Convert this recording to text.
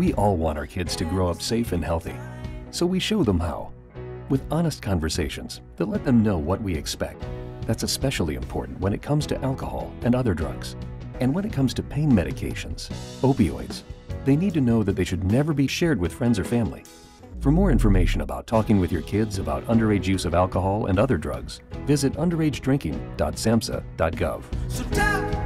We all want our kids to grow up safe and healthy, so we show them how. With honest conversations that let them know what we expect. That's especially important when it comes to alcohol and other drugs. And when it comes to pain medications, opioids, they need to know that they should never be shared with friends or family. For more information about talking with your kids about underage use of alcohol and other drugs, visit underagedrinking.samhsa.gov. So